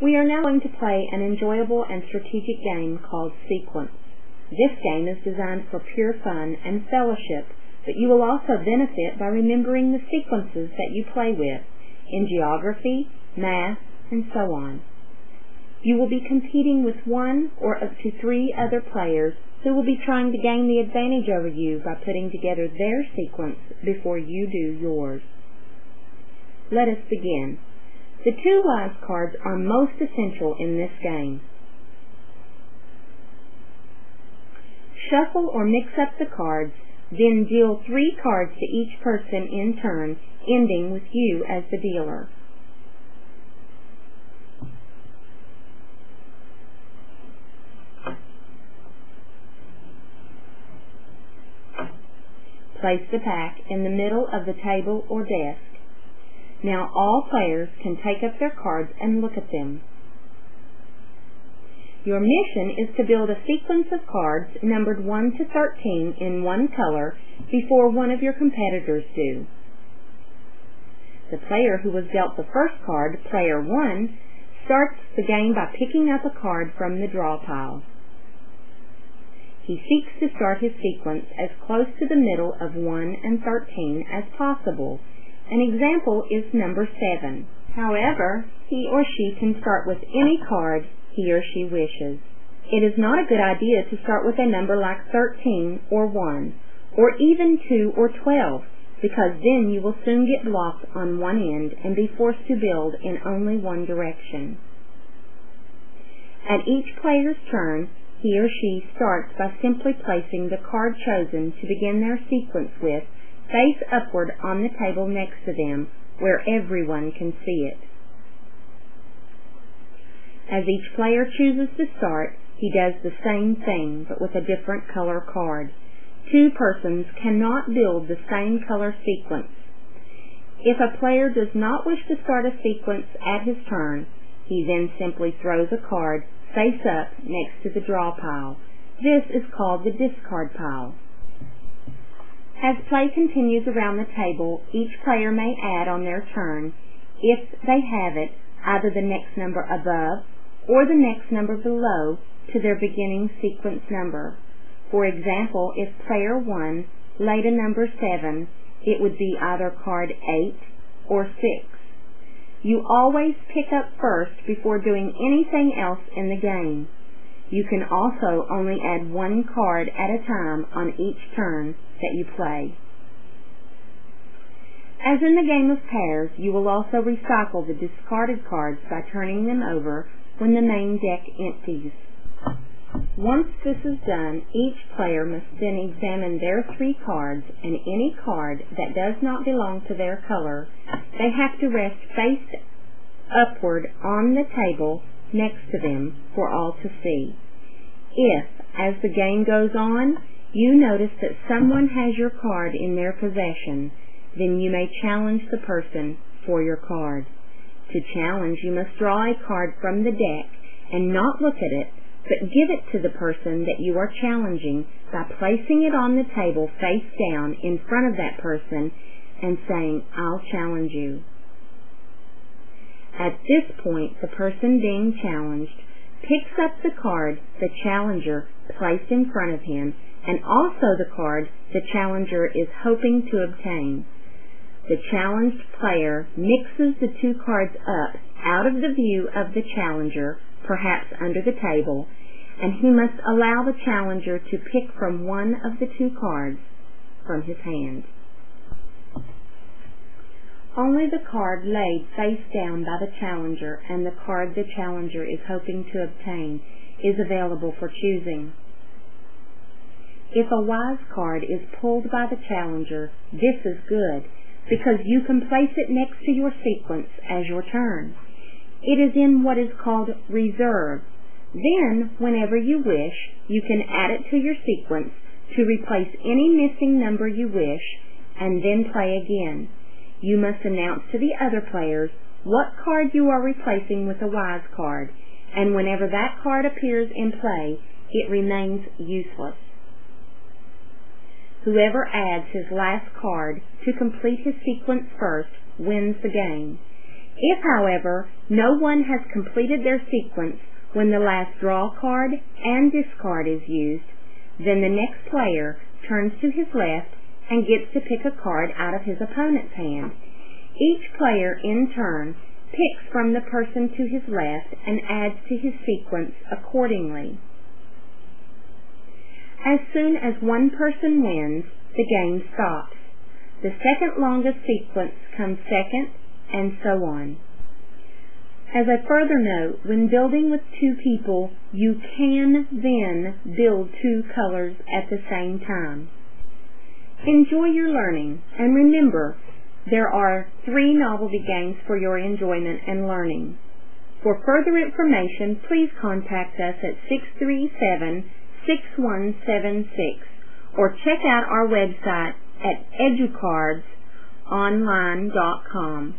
We are now going to play an enjoyable and strategic game called Sequence. This game is designed for pure fun and fellowship, but you will also benefit by remembering the sequences that you play with in geography, math, and so on. You will be competing with one or up to three other players who will be trying to gain the advantage over you by putting together their sequence before you do yours. Let us begin. The two wise cards are most essential in this game. Shuffle or mix up the cards, then deal three cards to each person in turn, ending with you as the dealer. Place the pack in the middle of the table or desk. Now all players can take up their cards and look at them. Your mission is to build a sequence of cards numbered 1 to 13 in one color before one of your competitors do. The player who was dealt the first card, player 1, starts the game by picking up a card from the draw pile. He seeks to start his sequence as close to the middle of 1 and 13 as possible an example is number 7. However, he or she can start with any card he or she wishes. It is not a good idea to start with a number like 13 or 1, or even 2 or 12, because then you will soon get blocked on one end and be forced to build in only one direction. At each player's turn, he or she starts by simply placing the card chosen to begin their sequence with face upward on the table next to them where everyone can see it. As each player chooses to start, he does the same thing but with a different color card. Two persons cannot build the same color sequence. If a player does not wish to start a sequence at his turn, he then simply throws a card face up next to the draw pile. This is called the discard pile. As play continues around the table, each player may add on their turn, if they have it, either the next number above or the next number below to their beginning sequence number. For example, if player 1 laid a number 7, it would be either card 8 or 6. You always pick up first before doing anything else in the game. You can also only add one card at a time on each turn that you play. As in the game of pairs, you will also recycle the discarded cards by turning them over when the main deck empties. Once this is done, each player must then examine their three cards, and any card that does not belong to their color, they have to rest face upward on the table next to them for all to see. If, as the game goes on, you notice that someone has your card in their possession, then you may challenge the person for your card. To challenge, you must draw a card from the deck and not look at it, but give it to the person that you are challenging by placing it on the table face down in front of that person and saying, I'll challenge you. At this point, the person being challenged picks up the card the challenger placed in front of him and also the card the challenger is hoping to obtain. The challenged player mixes the two cards up out of the view of the challenger, perhaps under the table, and he must allow the challenger to pick from one of the two cards from his hand. Only the card laid face down by the challenger and the card the challenger is hoping to obtain is available for choosing. If a wise card is pulled by the challenger, this is good, because you can place it next to your sequence as your turn. It is in what is called reserve. Then, whenever you wish, you can add it to your sequence to replace any missing number you wish, and then play again. You must announce to the other players what card you are replacing with a wise card, and whenever that card appears in play, it remains useless. Whoever adds his last card to complete his sequence first wins the game. If, however, no one has completed their sequence when the last draw card and discard is used, then the next player turns to his left and gets to pick a card out of his opponent's hand. Each player, in turn, picks from the person to his left and adds to his sequence accordingly. As soon as one person wins, the game stops. The second longest sequence comes second, and so on. As a further note, when building with two people, you can then build two colors at the same time. Enjoy your learning, and remember, there are three novelty games for your enjoyment and learning. For further information, please contact us at 637-6176 or check out our website at educardsonline.com.